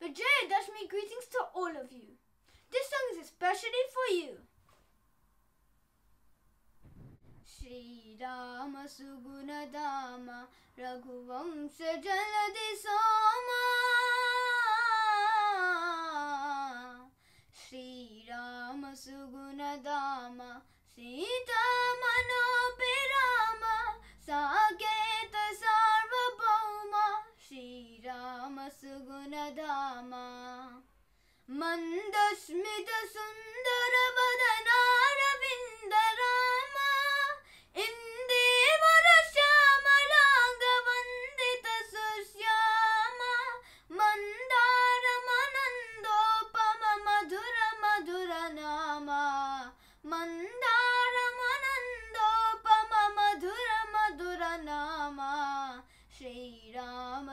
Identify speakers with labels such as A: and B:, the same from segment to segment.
A: Vijayadashmi greetings to all of you. This song is especially for you. Shri Rama Sugunadama Raghuvamsa Jaladi Soma Rama Sugunadama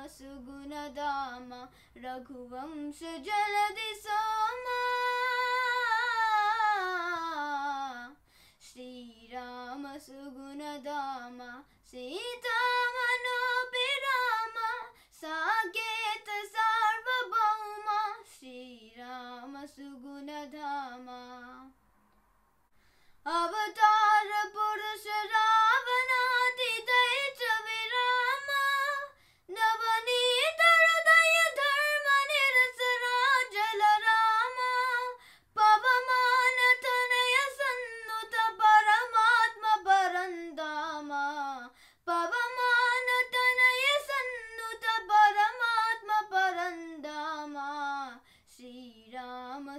A: सुगुणदाम Raghuvansh जलदि Soma. Shriram सुगुणदाम सीतामनोभिराम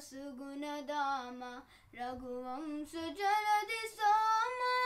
A: सुगुणदाम रघुवंशजलदि Soma.